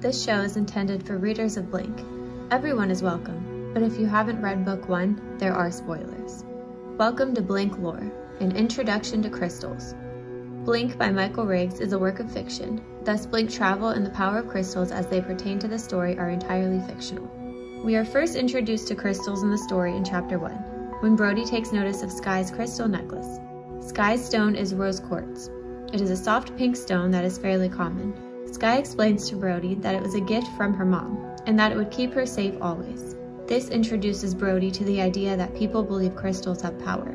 This show is intended for readers of Blink. Everyone is welcome, but if you haven't read Book 1, there are spoilers. Welcome to Blink Lore, an introduction to crystals. Blink by Michael Riggs is a work of fiction, thus Blink travel and the power of crystals as they pertain to the story are entirely fictional. We are first introduced to crystals in the story in Chapter 1, when Brody takes notice of Sky's crystal necklace. Sky's stone is rose quartz. It is a soft pink stone that is fairly common. Sky explains to Brody that it was a gift from her mom, and that it would keep her safe always. This introduces Brody to the idea that people believe crystals have power.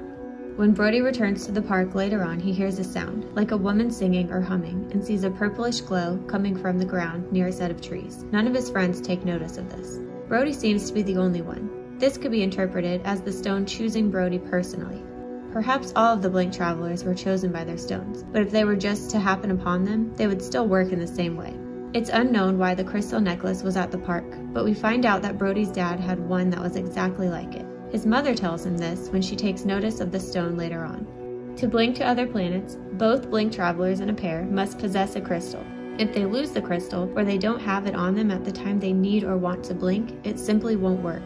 When Brody returns to the park later on, he hears a sound, like a woman singing or humming, and sees a purplish glow coming from the ground near a set of trees. None of his friends take notice of this. Brody seems to be the only one. This could be interpreted as the stone choosing Brody personally, Perhaps all of the Blink travelers were chosen by their stones, but if they were just to happen upon them, they would still work in the same way. It's unknown why the crystal necklace was at the park, but we find out that Brody's dad had one that was exactly like it. His mother tells him this when she takes notice of the stone later on. To blink to other planets, both Blink travelers in a pair must possess a crystal. If they lose the crystal, or they don't have it on them at the time they need or want to blink, it simply won't work.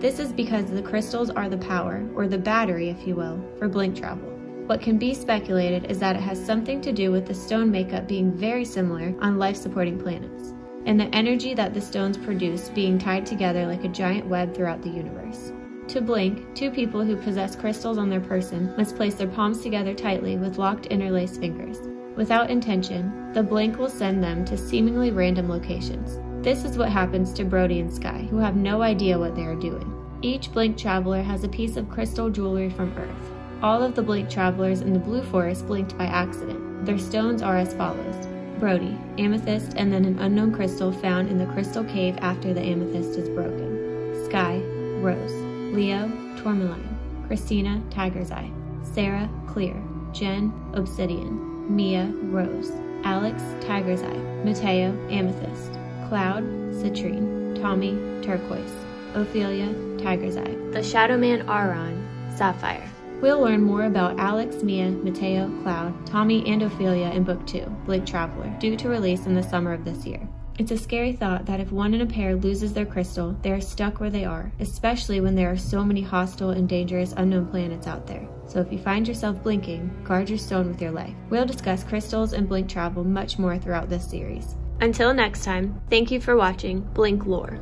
This is because the crystals are the power, or the battery if you will, for blink travel. What can be speculated is that it has something to do with the stone makeup being very similar on life-supporting planets, and the energy that the stones produce being tied together like a giant web throughout the universe. To blink, two people who possess crystals on their person must place their palms together tightly with locked interlaced fingers. Without intention, the blink will send them to seemingly random locations. This is what happens to Brody and Sky, who have no idea what they are doing. Each Blink traveler has a piece of crystal jewelry from Earth. All of the Blink travelers in the Blue Forest blinked by accident. Their stones are as follows Brody, amethyst, and then an unknown crystal found in the crystal cave after the amethyst is broken. Sky, rose. Leo, tourmaline. Christina, tiger's eye. Sarah, clear. Jen, obsidian. Mia, rose. Alex, tiger's eye. Mateo, amethyst. Cloud, citrine. Tommy, turquoise. Ophelia, tiger's eye. The Shadow Man Aron, sapphire. We'll learn more about Alex, Mia, Mateo, Cloud, Tommy, and Ophelia in Book 2, Blink Traveler, due to release in the summer of this year. It's a scary thought that if one in a pair loses their crystal, they are stuck where they are, especially when there are so many hostile and dangerous unknown planets out there. So if you find yourself blinking, guard your stone with your life. We'll discuss crystals and blink travel much more throughout this series. Until next time, thank you for watching Blink Lore.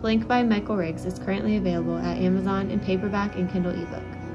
Blink by Michael Riggs is currently available at Amazon in paperback and Kindle ebook.